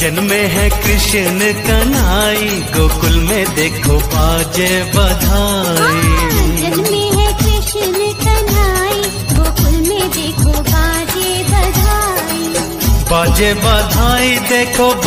जन्मे है कृष्ण कनाई गोकुल में देखो बाजे बधाई। जन्मे है कृष्ण कनाई गोकुल में देखो बाजे बधाई। बाजे बधाई देखो